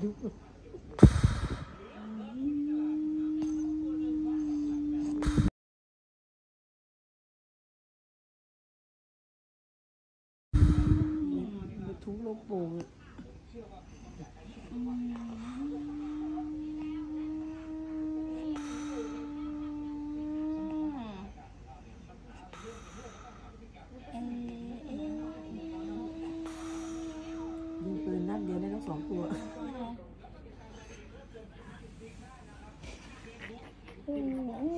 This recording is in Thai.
ดู ลูกโป่งอะยิงปืนนัดเดียวได้ทั้งสองตัวอืม